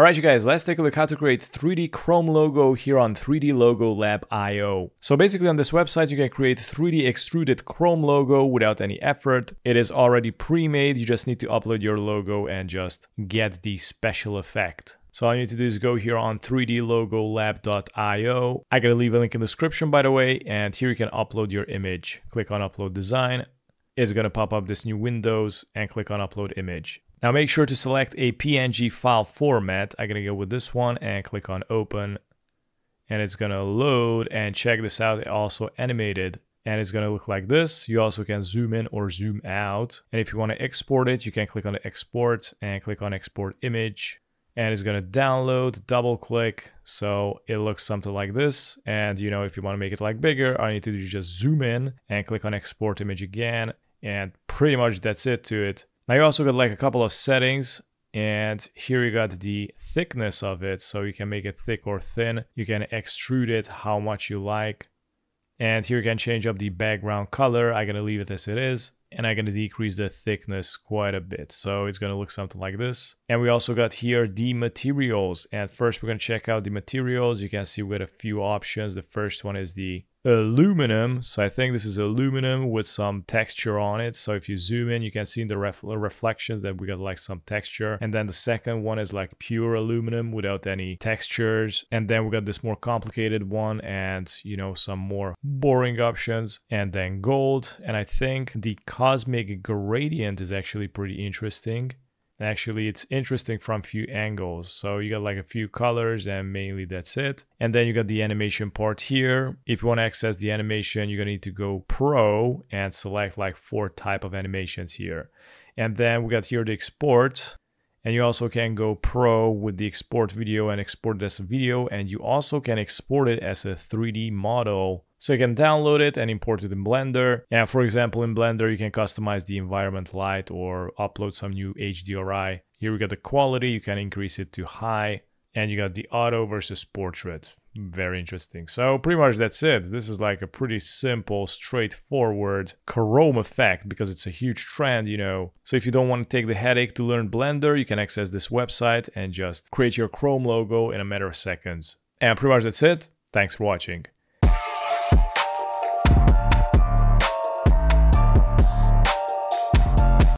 Alright you guys, let's take a look how to create 3D Chrome logo here on 3D Logo Lab IO. So basically on this website you can create 3D extruded Chrome logo without any effort. It is already pre-made, you just need to upload your logo and just get the special effect. So all you need to do is go here on 3dlogolab.io. I gotta leave a link in the description by the way, and here you can upload your image. Click on upload design. It's gonna pop up this new windows and click on upload image. Now make sure to select a PNG file format. I'm gonna go with this one and click on open and it's gonna load and check this out. It also animated and it's gonna look like this. You also can zoom in or zoom out. And if you wanna export it, you can click on the export and click on export image and it's gonna download, double click. So it looks something like this. And you know, if you wanna make it like bigger, all you need to do is just zoom in and click on export image again. And pretty much that's it to it. Now you also got like a couple of settings and here you got the thickness of it. So you can make it thick or thin. You can extrude it how much you like. And here you can change up the background color. I'm gonna leave it as it is. And I'm gonna decrease the thickness quite a bit. So it's gonna look something like this. And we also got here the materials. And first we're gonna check out the materials. You can see we got a few options. The first one is the aluminum. So I think this is aluminum with some texture on it. So if you zoom in, you can see in the ref reflections that we got like some texture. And then the second one is like pure aluminum without any textures. And then we got this more complicated one and, you know, some more boring options. And then gold. And I think the cosmic gradient is actually pretty interesting. Actually, it's interesting from few angles. So you got like a few colors and mainly that's it. And then you got the animation part here. If you want to access the animation, you're gonna need to go pro and select like four type of animations here. And then we got here the export. And you also can go pro with the export video and export it as a video. And you also can export it as a 3D model so you can download it and import it in Blender. And for example, in Blender, you can customize the environment light or upload some new HDRI. Here we got the quality, you can increase it to high. And you got the auto versus portrait. Very interesting. So pretty much that's it. This is like a pretty simple, straightforward chrome effect because it's a huge trend, you know. So if you don't want to take the headache to learn Blender, you can access this website and just create your chrome logo in a matter of seconds. And pretty much that's it. Thanks for watching.